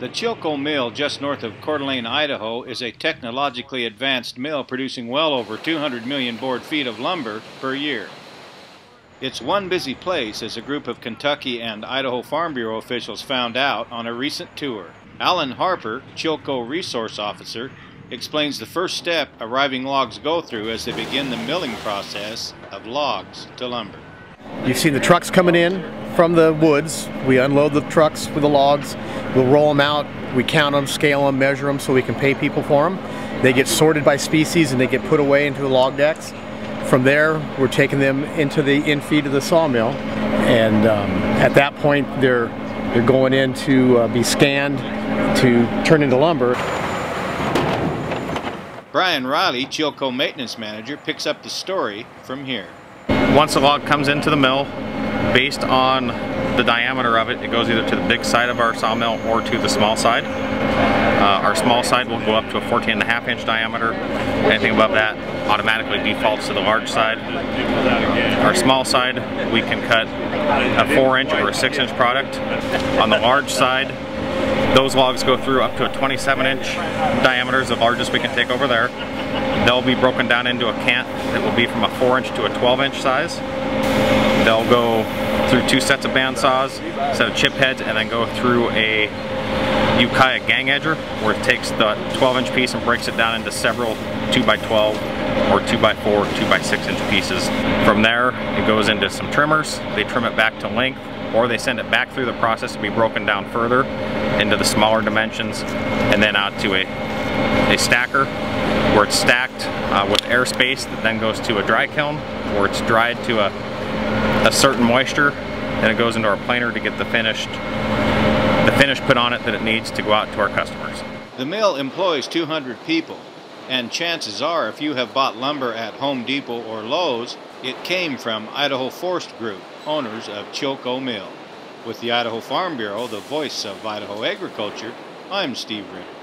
The Chilco Mill, just north of Coeur d'Alene, Idaho, is a technologically advanced mill producing well over 200 million board feet of lumber per year. It's one busy place, as a group of Kentucky and Idaho Farm Bureau officials found out on a recent tour. Alan Harper, Chilco Resource Officer, explains the first step arriving logs go through as they begin the milling process of logs to lumber. You've seen the trucks coming in from the woods. We unload the trucks with the logs. We'll roll them out. We count them, scale them, measure them so we can pay people for them. They get sorted by species and they get put away into the log decks. From there, we're taking them into the infeed of the sawmill. And um, at that point, they're, they're going in to uh, be scanned to turn into lumber. Brian Riley, Chilco Maintenance Manager, picks up the story from here. Once the log comes into the mill, based on the diameter of it, it goes either to the big side of our sawmill or to the small side. Uh, our small side will go up to a 14 and a half inch diameter. Anything above that automatically defaults to the large side. Our small side, we can cut a four inch or a six inch product. On the large side, those logs go through up to a 27 inch diameter is the largest we can take over there. They'll be broken down into a cant that will be from a 4 inch to a 12 inch size. They'll go through two sets of bandsaws, set of chip heads, and then go through a Ukiah gang edger where it takes the 12 inch piece and breaks it down into several 2x12 or 2x4, 2x6 inch pieces. From there, it goes into some trimmers. They trim it back to length or they send it back through the process to be broken down further into the smaller dimensions and then out to a, a stacker where it's stacked uh, with airspace that then goes to a dry kiln where it's dried to a, a certain moisture and it goes into our planer to get the finished the finish put on it that it needs to go out to our customers. The mill employs 200 people and chances are if you have bought lumber at Home Depot or Lowe's, it came from Idaho Forest Group, owners of Chilco Mill. With the Idaho Farm Bureau, the voice of Idaho agriculture, I'm Steve Ritter.